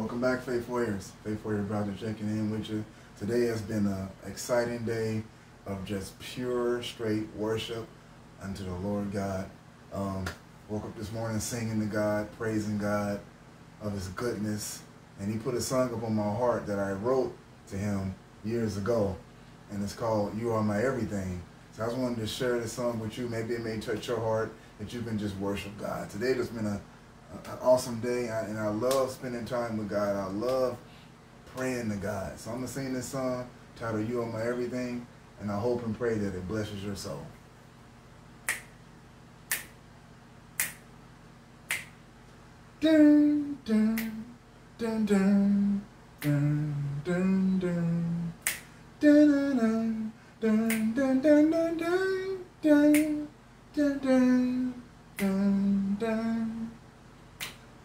Welcome back, Faith Warriors. Faith Warrior to checking in with you. Today has been an exciting day of just pure, straight worship unto the Lord God. Um, woke up this morning singing to God, praising God of His goodness, and He put a song up on my heart that I wrote to Him years ago, and it's called "You Are My Everything." So I just wanted to share this song with you. Maybe it may touch your heart that you can just worship God. Today has been a an awesome day, and I love spending time with God. I love praying to God. So I'm going to sing this song titled You Are My Everything, and I hope and pray that it blesses your soul. Dun, dun, dun, dun, dun, dun, dun. Dun, dun, dun, dun, dun, dun, dun, dun, dun, dun, dun.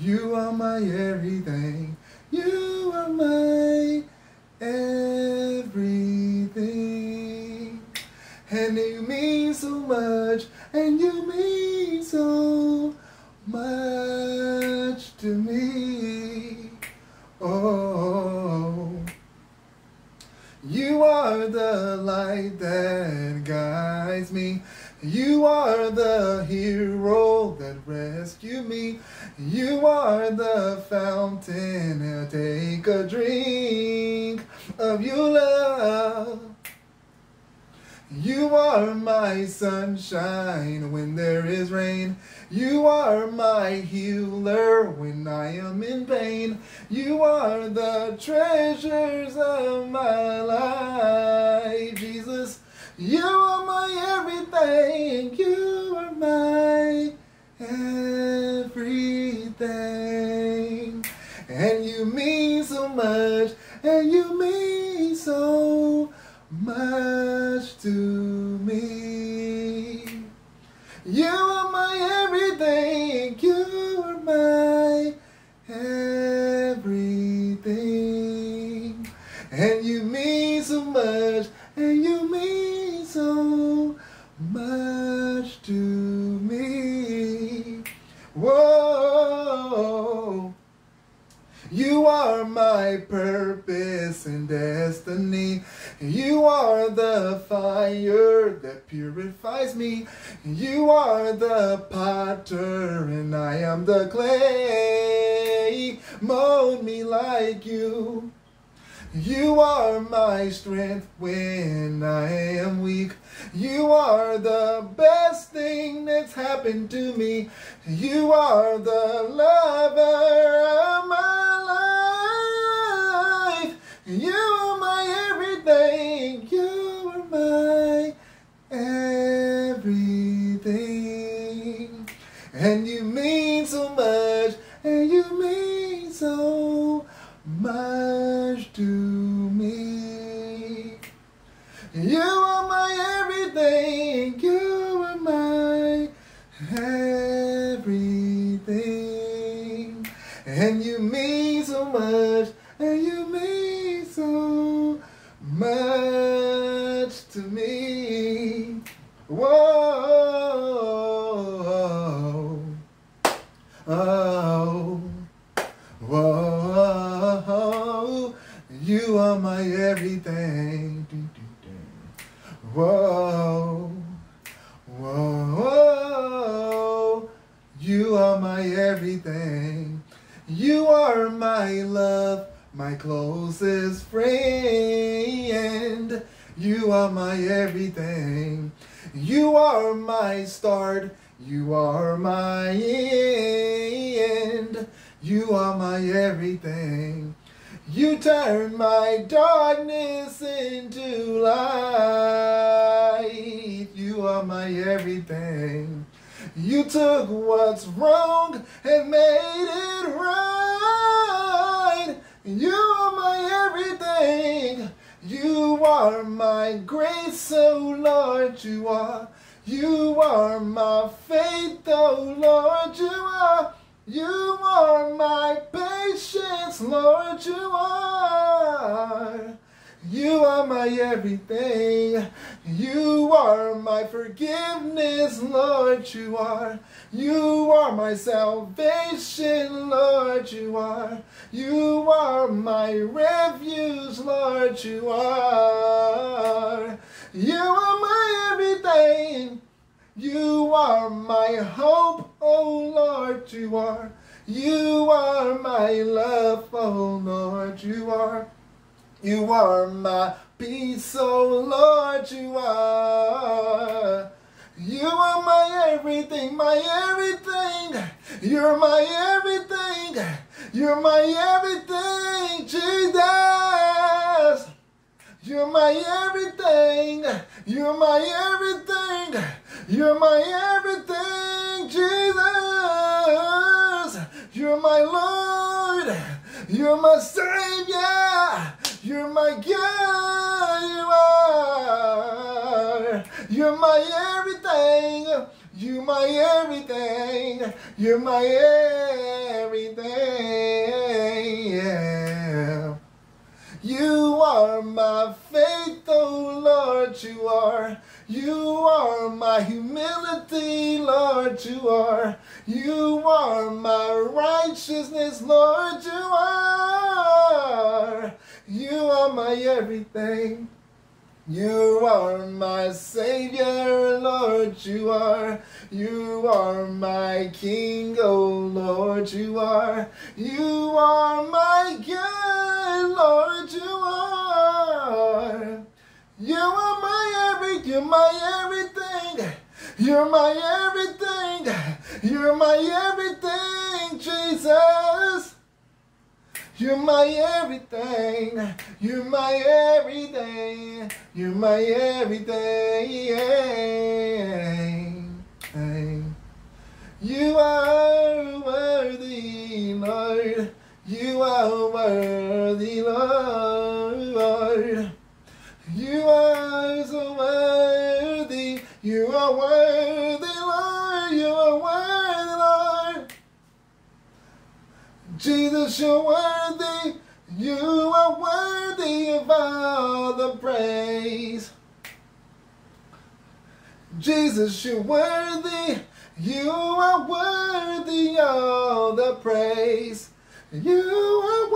You are my everything. You are my everything. And you mean so much, and you mean so much to me. Oh. You are the light that guides me. You are the hero that rescued me. You are the fountain. I'll take a drink of your love. You are my sunshine when there is rain. You are my healer when I am in pain. You are the treasures of my life, Jesus. You are my everything. You are my much, and you mean so much to me. You You are my purpose and destiny. You are the fire that purifies me. You are the potter and I am the clay. Mold me like you. You are my strength when I am weak. You are the best thing that's happened to me. You are the lover And you mean so much. And you mean so much to me. You are my everything. You are my everything. And you mean so much. And you mean so much to me. Whoa. Oh. Whoa, you are my everything. Whoa, whoa, you are my everything. You are my love, my closest friend. You are my everything. You are my start. You are my end. You are my everything. You turn my darkness into light. You are my everything. You took what's wrong and made are my faith, oh Lord, you are. You are my patience, Lord, you are. You are my everything. You are my forgiveness, Lord, you are. You are my salvation, Lord, you are. You are my refuge, Lord, you are. You are my everything. You are my hope, oh Lord, you are. You are my love, oh Lord, you are. You are my peace, oh Lord, you are. You are my everything, my everything. You're my everything. You're my everything, Jesus. You're my everything. You're my everything. You're my everything, Jesus. You're my Lord. You're my Savior. You're my God. You are. You're my everything. You're my everything. You're my everything. Yeah. You are my faith, Lord, you are. You are my humility, Lord, you are. You are my righteousness, Lord, you are. You are my everything. You are my Savior, Lord, you are. You are my King, oh Lord, you are. You are my God, Lord, you are. You are my every, you're my everything. You're my everything. You're my everything, Jesus. You're my everything. You're my everything. You're my everything. You are worthy, Lord. You are worthy, Lord. Jesus, you're worthy. You are worthy of all the praise. Jesus, you're worthy. You are worthy of the praise. You are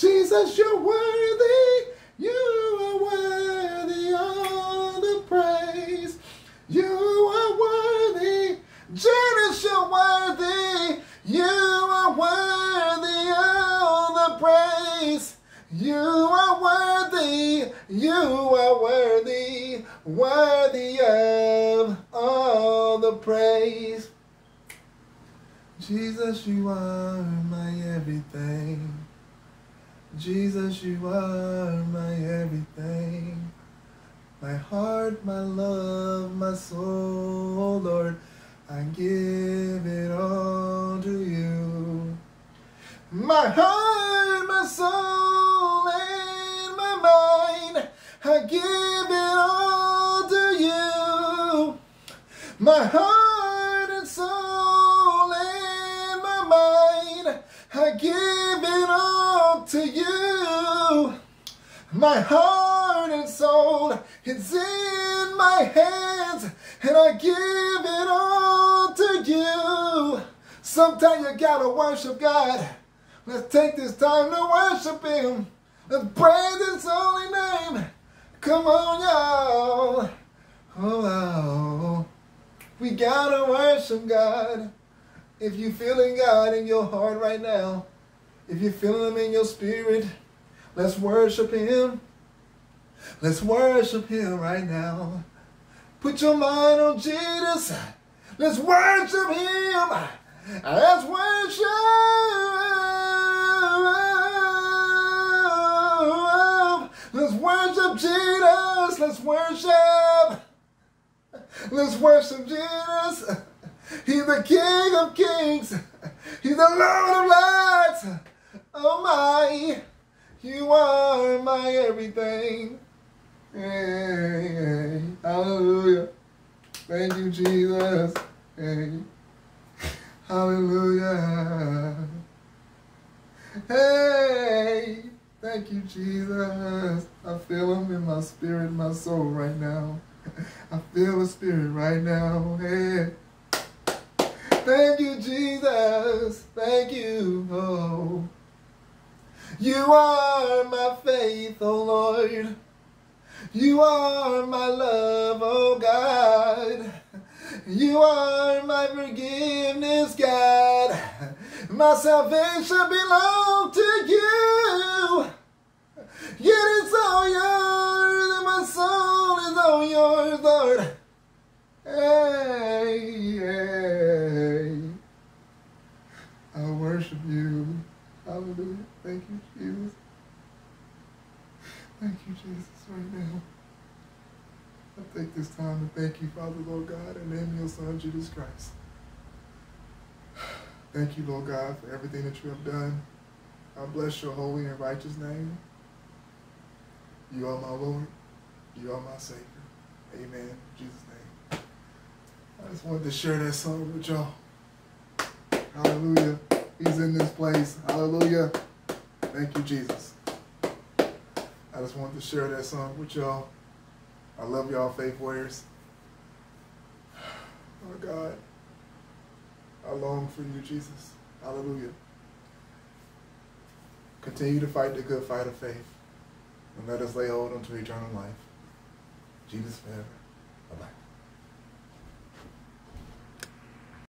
Jesus, you're worthy. You are worthy all the praise. You are worthy. Jesus, you're worthy. You are worthy all the praise. You are worthy. You are worthy. Worthy of all the praise. Jesus, you are my everything. Jesus, you are my everything. My heart, my love, my soul, Lord, I give it all to you. My heart, my soul, and my mind, I give it all to you. My heart and soul and my mind, I give My heart and soul is in my hands, and I give it all to you. Sometimes you gotta worship God. Let's take this time to worship Him. Let's praise His holy name. Come on, y'all. Oh, oh. We gotta worship God. If you're feeling God in your heart right now, if you're feeling Him in your spirit, let's worship Him. Let's worship Him right now. Put your mind on Jesus. Let's worship Him. Let's worship. Let's worship Jesus. Let's worship. Let's worship Jesus. He's the King of Kings. He's the Lord of Lords. Oh my, you are my everything. Hey, hallelujah. Thank you, Jesus. Hey. Hallelujah. Hey, thank you, Jesus. I feel him in my spirit, my soul right now. I feel the spirit right now. Hey. Thank you, Jesus. Thank you. Oh. You are my faith, oh Lord. You are my love, oh God. You are my forgiveness, God. My salvation belongs to you. Yet it's all yours, and my soul is all yours, Lord. Hey, hey. I worship you. Hallelujah. Thank you, Jesus. Thank you, Jesus, right now. I take this time to thank you, Father, Lord God, in the name of your Son, Jesus Christ. Thank you, Lord God, for everything that you have done. I bless your holy and righteous name. You are my Lord. You are my Savior. Amen. In Jesus' name. I just wanted to share that song with y'all. Hallelujah. He's in this place. Hallelujah. Thank you, Jesus. I just wanted to share that song with y'all. I love y'all, faith warriors. Oh God, I long for you, Jesus. Hallelujah. Continue to fight the good fight of faith, and let us lay hold unto eternal life. Jesus forever. Bye bye.